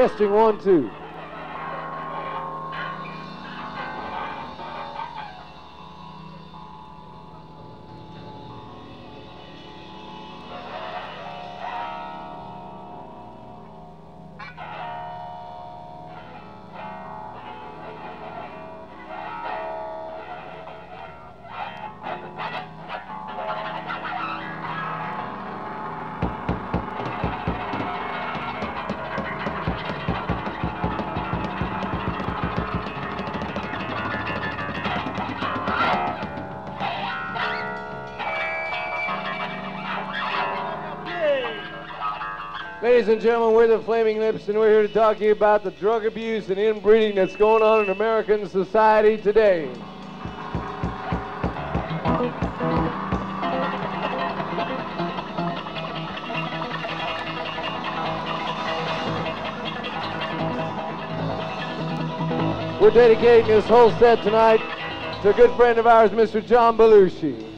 Testing one, two. Ladies and gentlemen, we're the Flaming Lips, and we're here to talk to you about the drug abuse and inbreeding that's going on in American society today. We're dedicating this whole set tonight to a good friend of ours, Mr. John Belushi.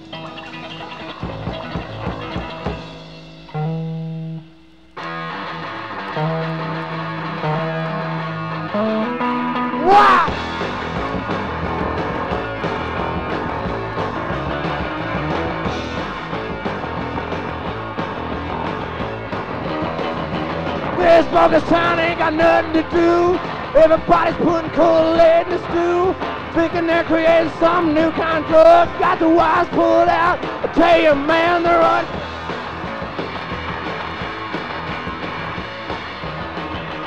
Nothing to do. Everybody's putting cold lead in the stew. Thinking they're creating some new kind of drug. Got the wires pulled out. I tell you, man, they're un-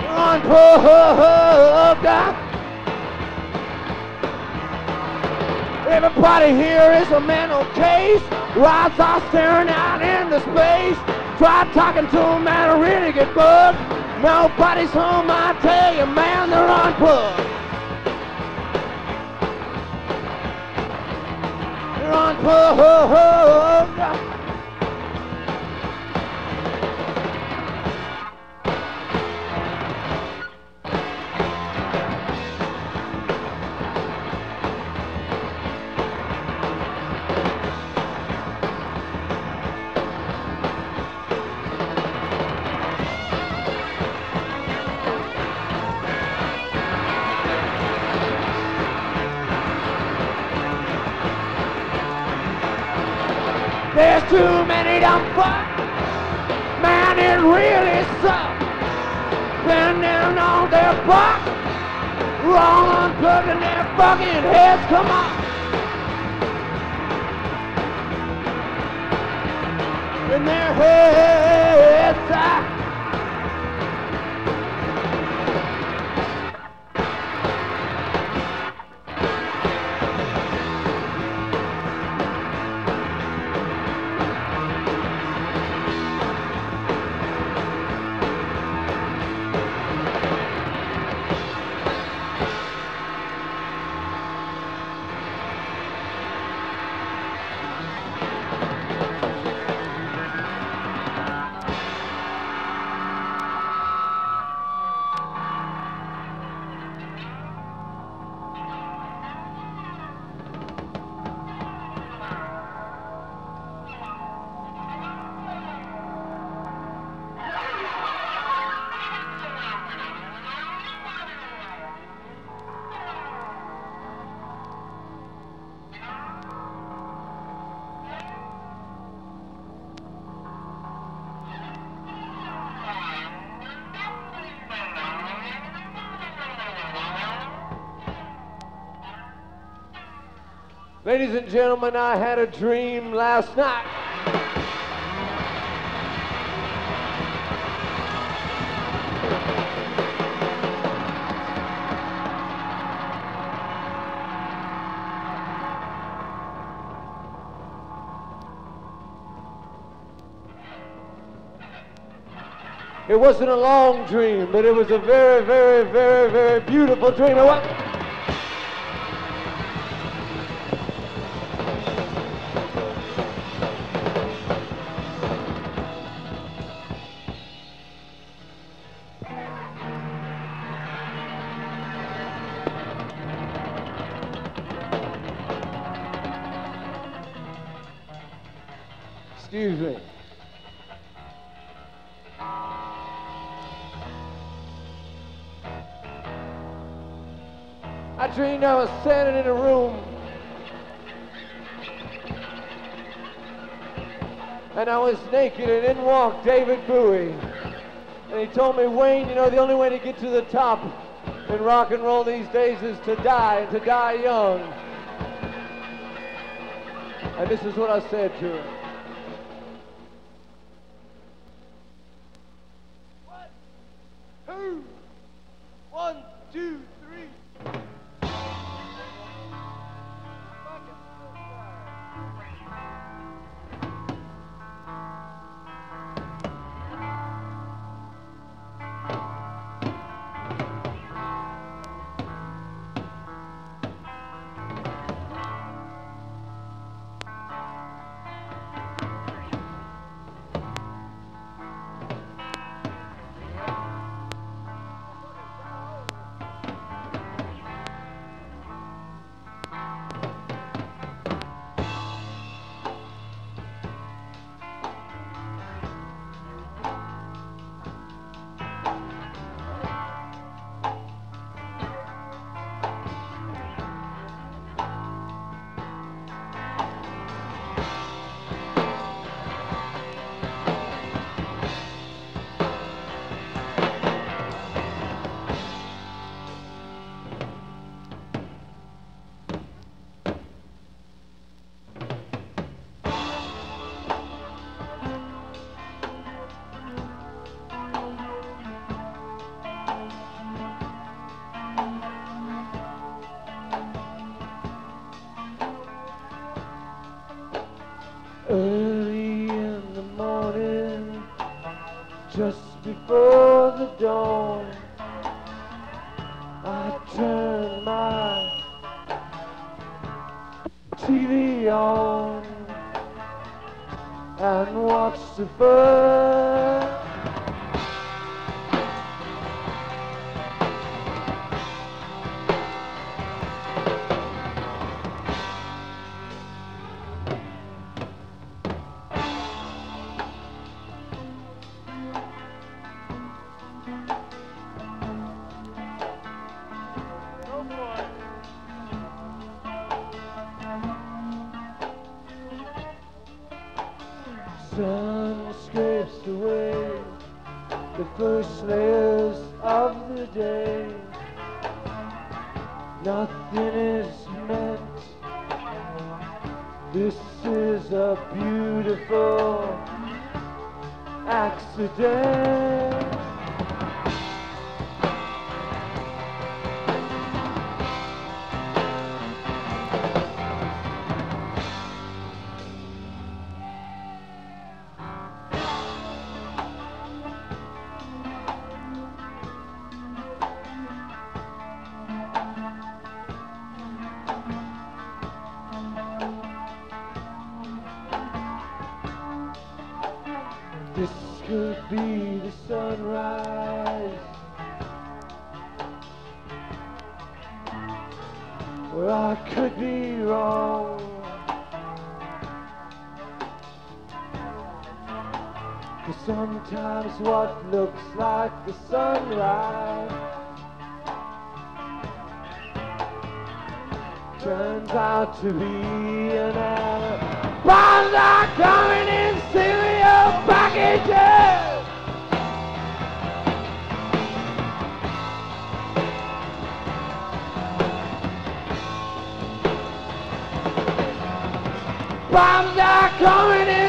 unplugged. Everybody here is a mental case. Rods are staring out into space. Try talking to a man and really get bugged. Nobody's home, I tell you, man, they're unplugged. They're unplugged. Really sucks. Spending all their bucks. Wrong unplugging their fucking heads. Come on. In their heads. Ladies and gentlemen, I had a dream last night. It wasn't a long dream, but it was a very, very, very, very beautiful dream. It was- Excuse me. I dreamed I was standing in a room and I was naked and in walked David Bowie. And he told me, Wayne, you know, the only way to get to the top in rock and roll these days is to die and to die young. And this is what I said to him. Sun scrapes away the first layers of the day. Nothing is meant. This is a beautiful accident. Turns out to be an are coming in cereal packages. Bombs are coming in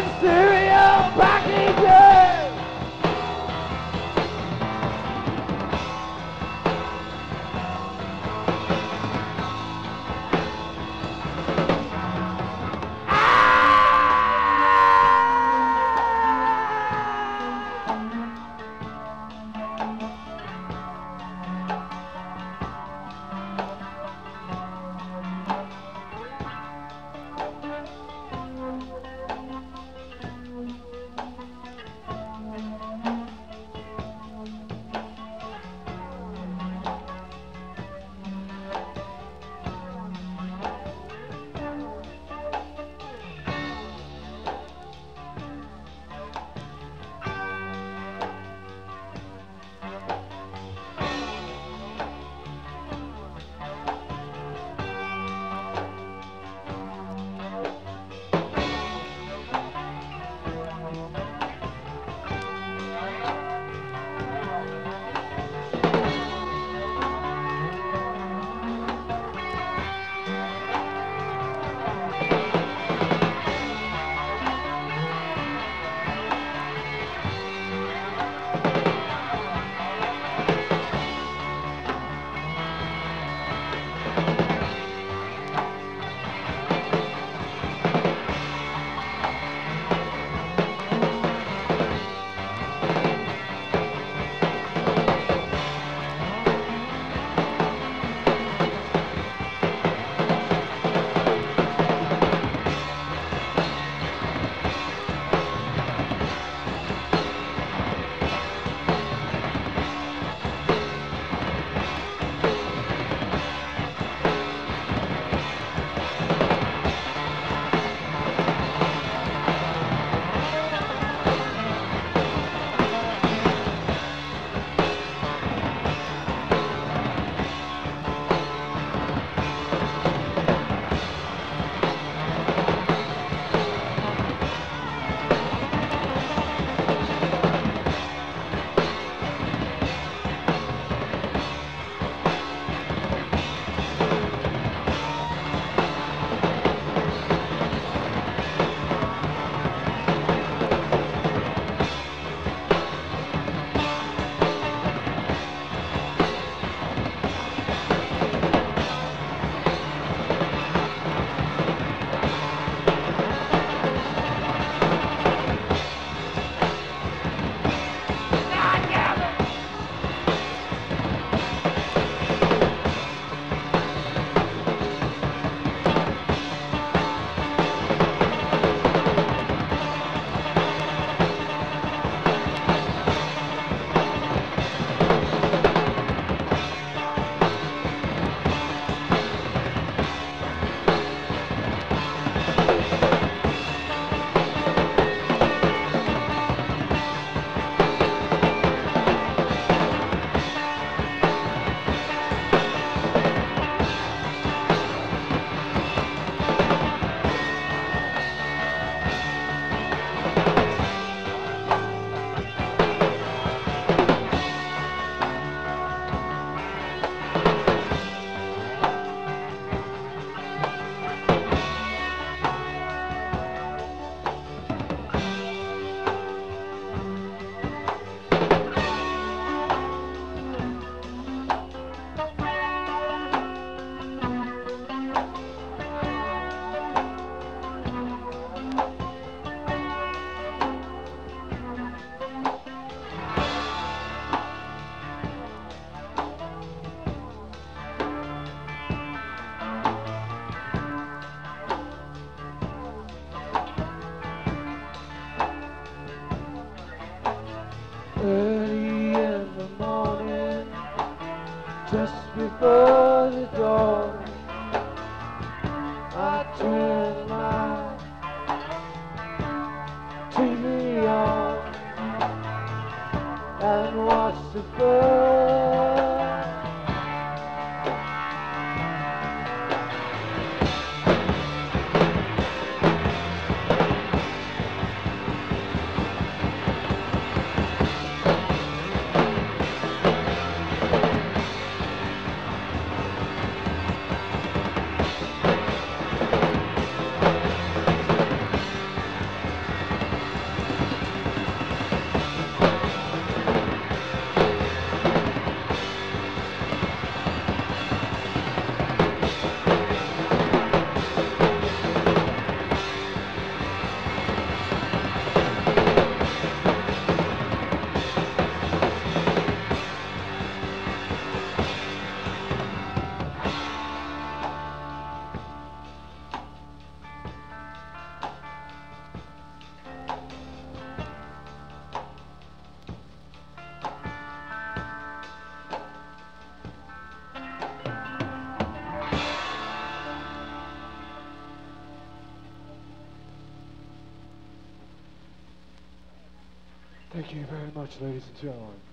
much, ladies and gentlemen.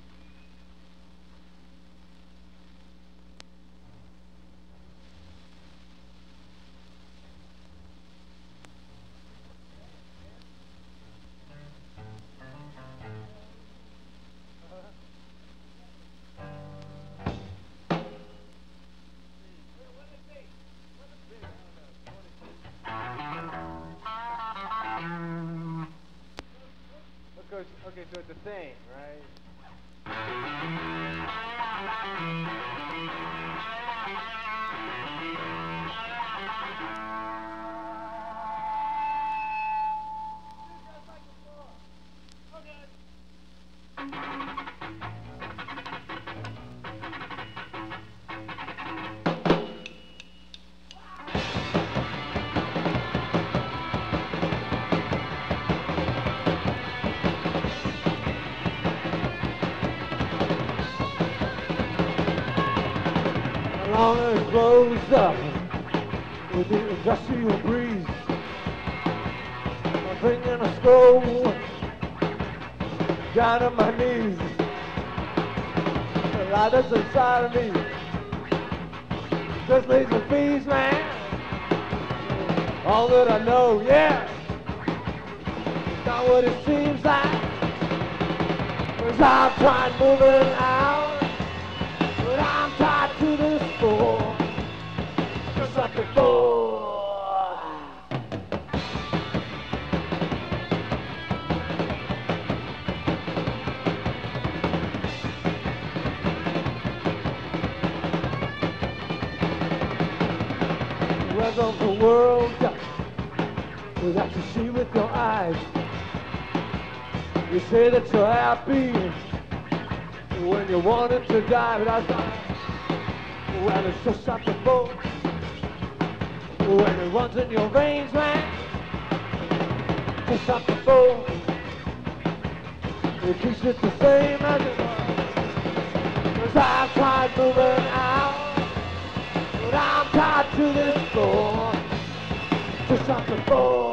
Thing, right? Of the world that you see with your eyes. You say that you're happy when you wanted to die, but I not. Well, it's just like the boat when it runs in your veins, man. Just like the boat, it keeps it the same as it was. Cause I've tried moving out, I'm tied to this floor. Just like before. sun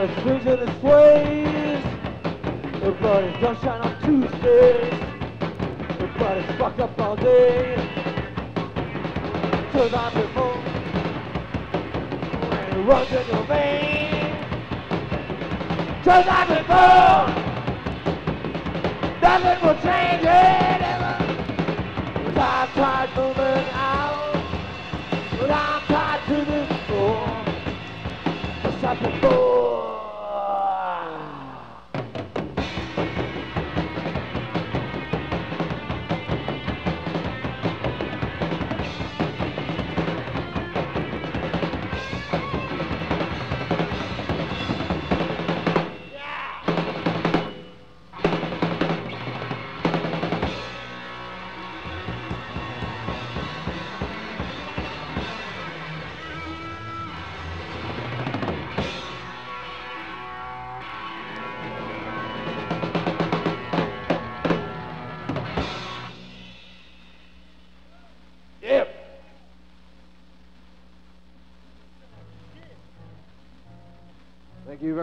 Swings and it sways. Everybody's sunshine on Tuesdays. Everybody's fucked up all day. Turn on the phone. When it runs in your veins. Turn on the phone. Nothing will change it ever. I've tried moving out. But I'm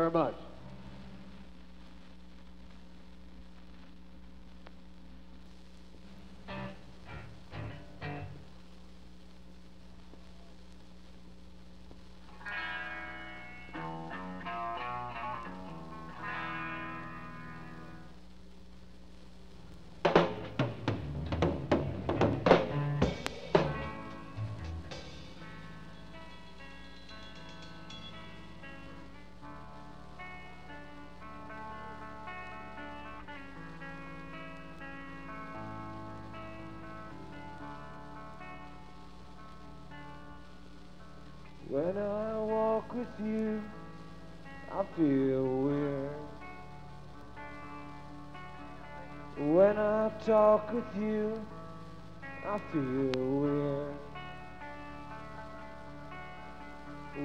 very much. When I walk with you, I feel weird. When I talk with you, I feel weird.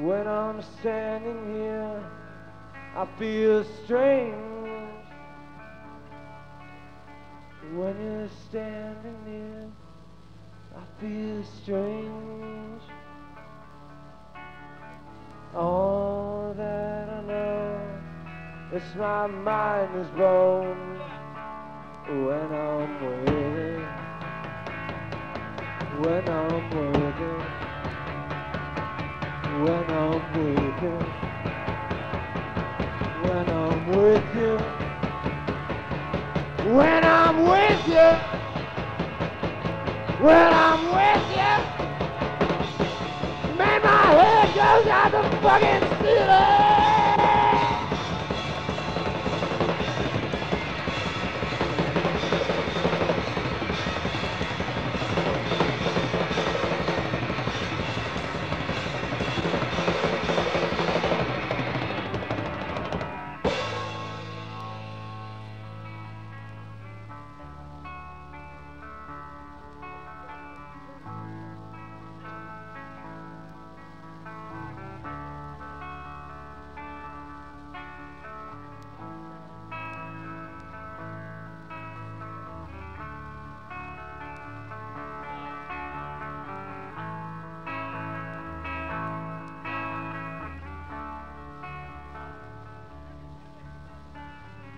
When I'm standing here, I feel strange. When you're standing near, I feel strange. All that I know is my mind is blown when I'm with you. When I'm with you. When I'm with you. When I'm with you. When I'm with you. When I'm with you. Man, my head out the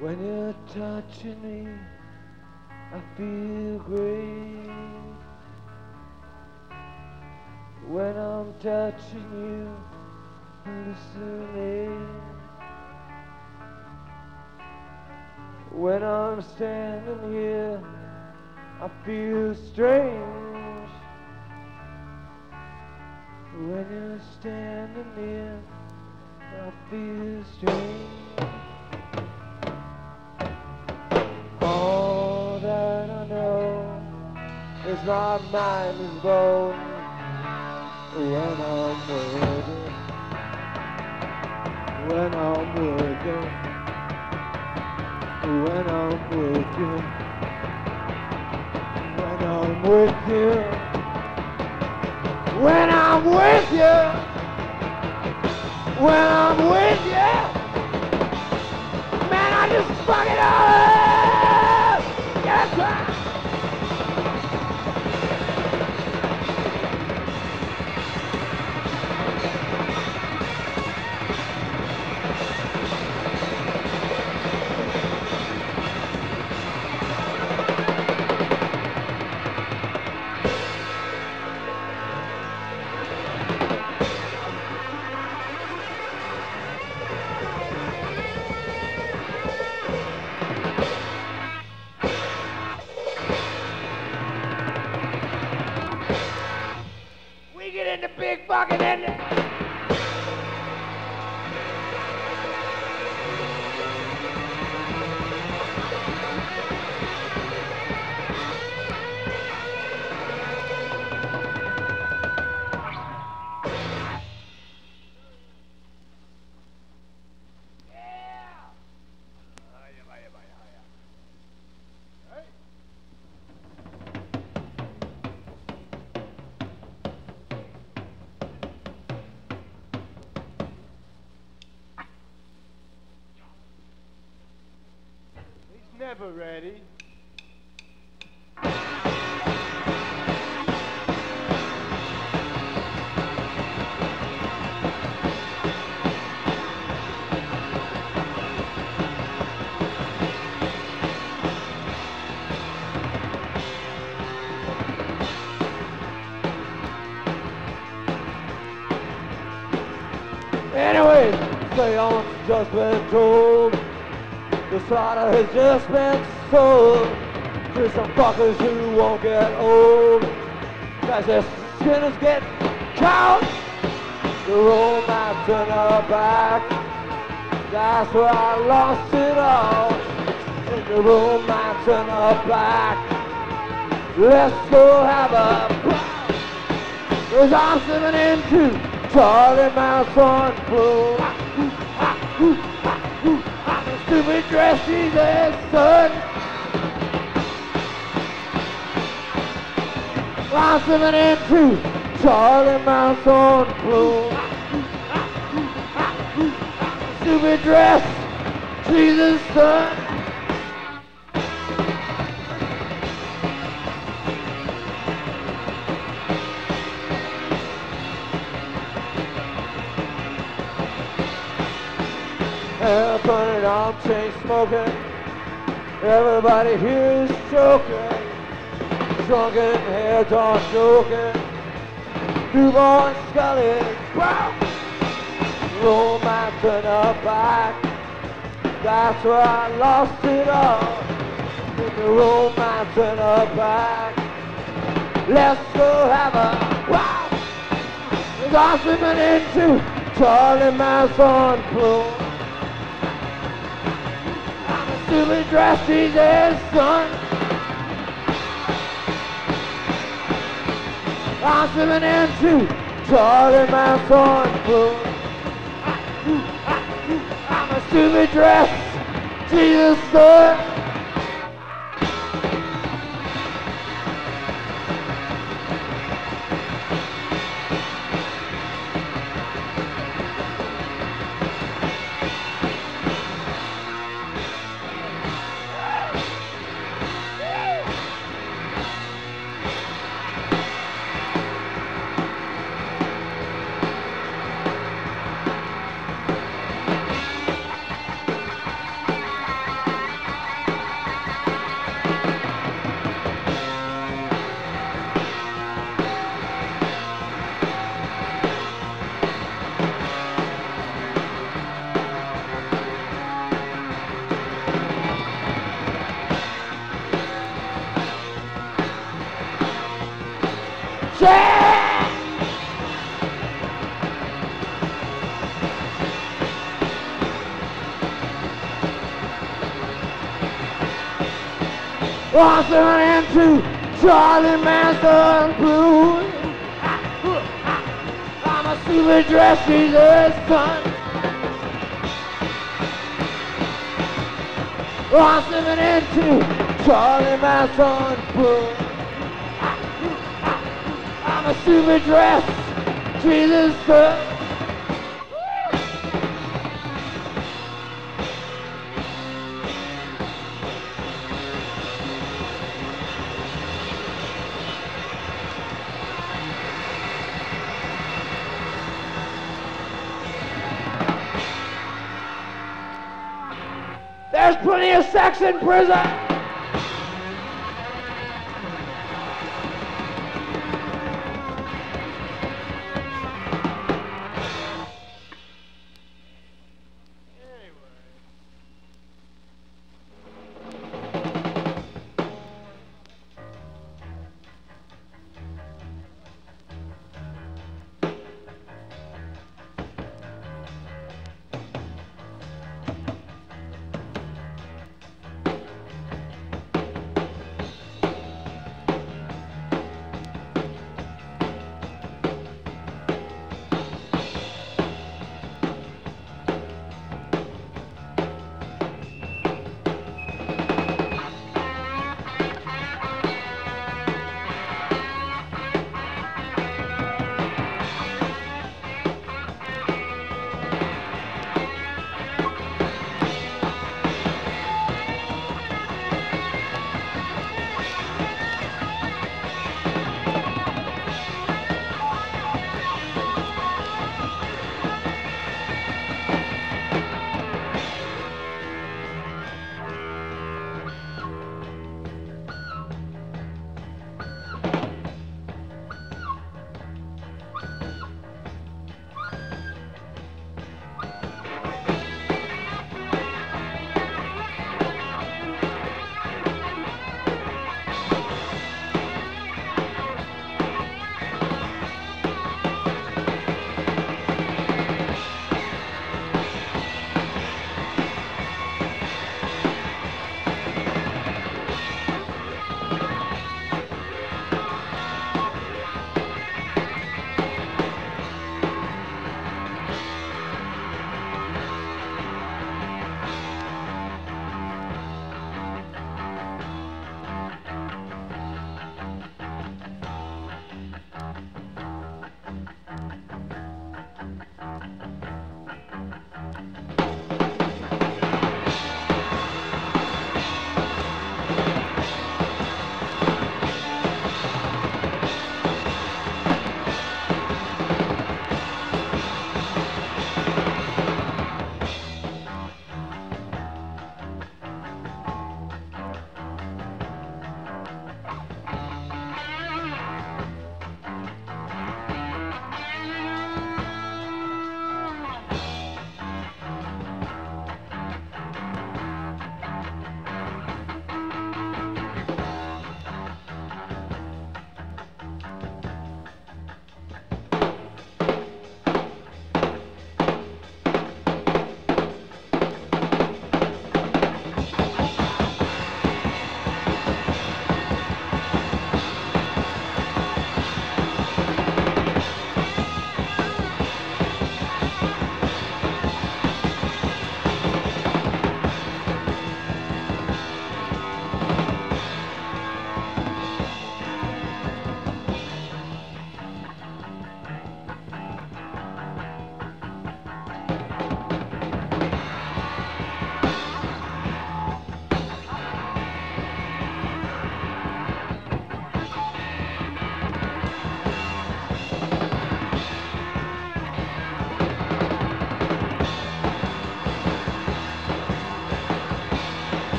When you're touching me, I feel great. When I'm touching you, I'm listening. When I'm standing here, I feel strange. When you're standing near, I feel strange. Is my mind is blown when I'm with you. When I'm with you. When I'm with you. When I'm with you. When I'm with you. When I'm with you. Man, I just fuck it He's never ready. Anyways, seance just been told. Slaughter has just been sold to some fuckers who won't get old. Cause their is getting cold. The roll might turn her back. That's where I lost it all. In the room, might turn back. Let's go have a Cause I'm slipping into Charlie Manson blue. Stupid dress, Jesus, son. Living into Charlie Manson blue. Stupid dress, Jesus, son. I'm chain smoking. Everybody here is choking. Drunken heads are joking. Newborn scullies, wow! Romance in a back. That's where I lost it all. In the romance in a back. Let's go have a wow! I'm swimming into Charlie Manson Plume. Stupid dresses as son. I'm swimming into Charlie Manson blue. I'm a stupid dress, Jesus son. Boston into Charlie Manson Blue. I'm a super dress Jesus son. Boston into Charlie Manson Blues. I'm a super dress Jesus son. Sex in prison.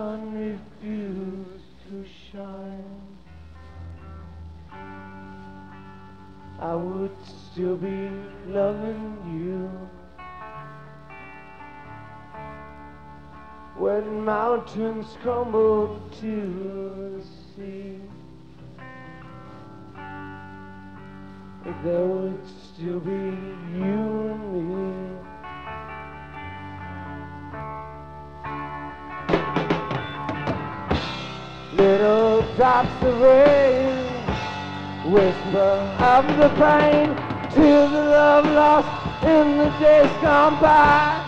Sun refused to shine, I would still be loving you. When mountains crumbled to the sea, there would still be you and me. Drops of rain Whisper of the pain Tears the love lost in the days gone by.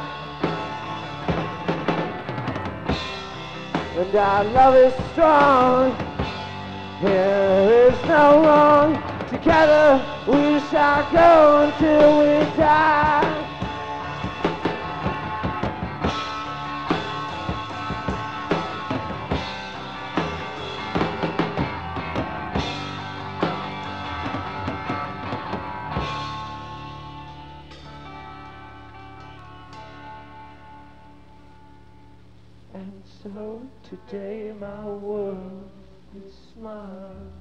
And our love is strong. There is no wrong. Together we shall go until we die So today my world is smiles.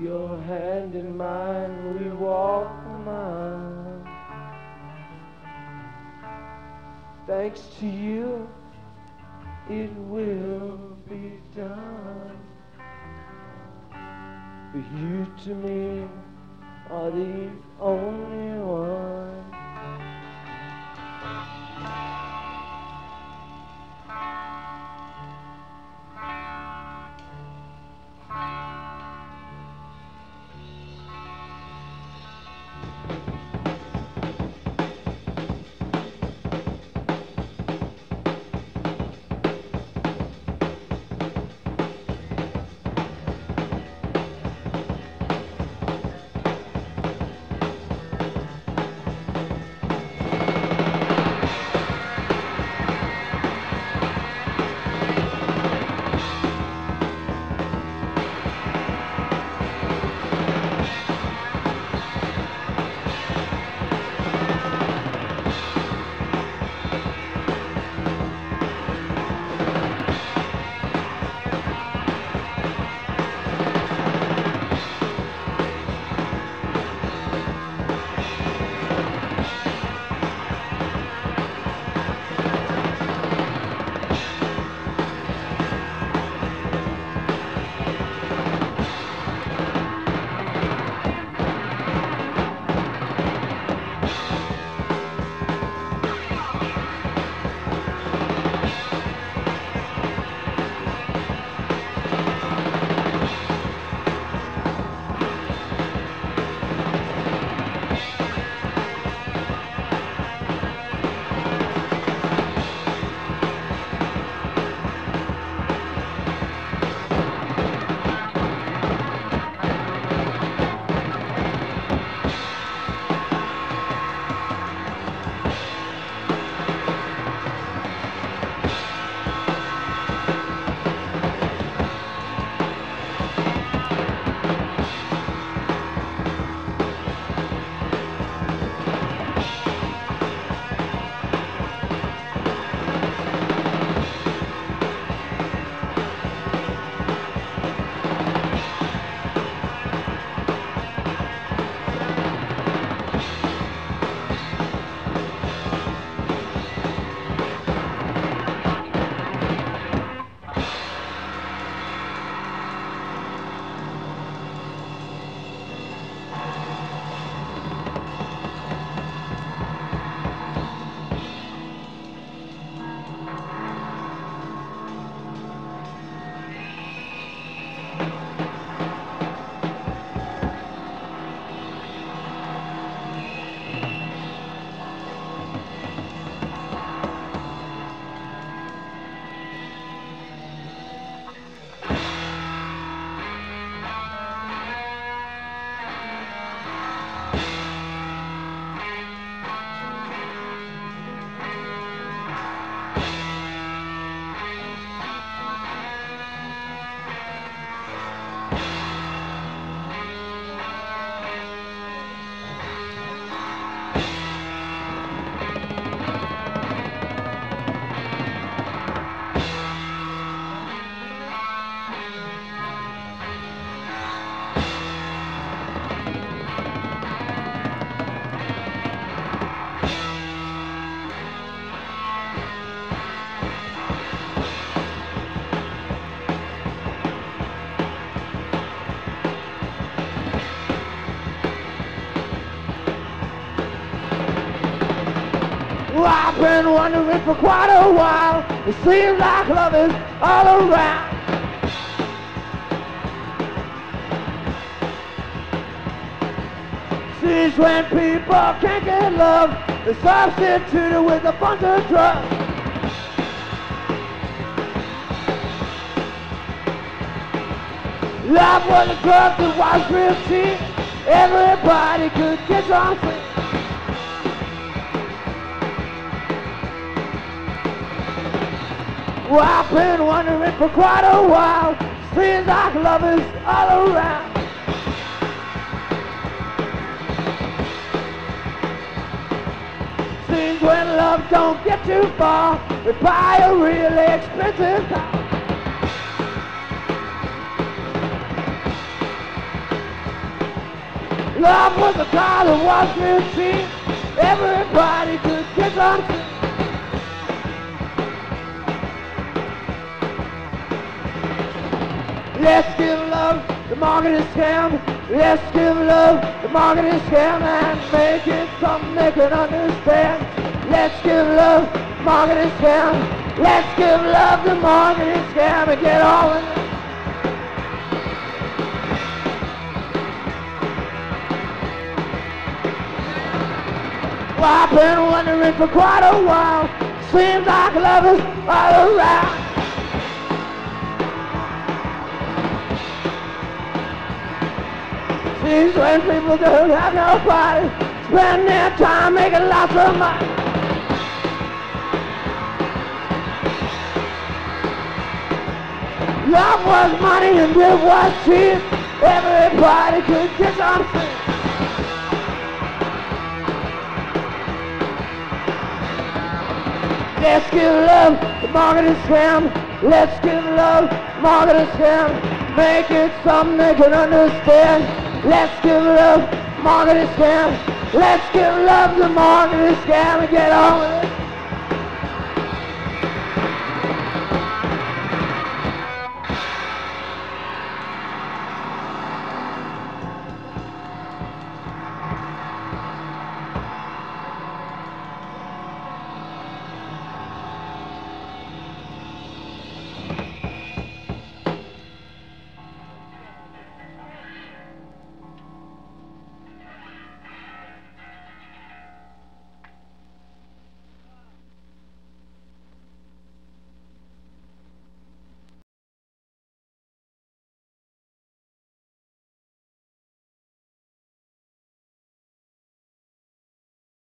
Your hand in mine, we walk a mile. Thanks to you, it will be done. But you to me are the only one. For quite a while. It seems like love is all around. Seems when people can't get love, they substitute it with a bunch of drugs. Love was a drug that was real cheap. Everybody could get some free. Well, I've been wondering for quite a while. Seems like love is all around. Seems when love don't get too far, we buy a really expensive car. Love was a car that was cheap. Everybody could get some Let's give love the marketing scam. Let's give love the marketing scam and make it something they can understand. Let's give love the marketing scam. Let's give love the marketing scam and get all in. Well, I've been wondering for quite a while. Seems like love is all around. Seems when people don't have no nobody, spend their time making lots of money. Love was money and it was cheap. Everybody could get something. Let's give love the marketing scam. Let's give love the marketing scam. Make it something they can understand. Let's give love marketing scam. Let's give love the marketing scam and get on with it.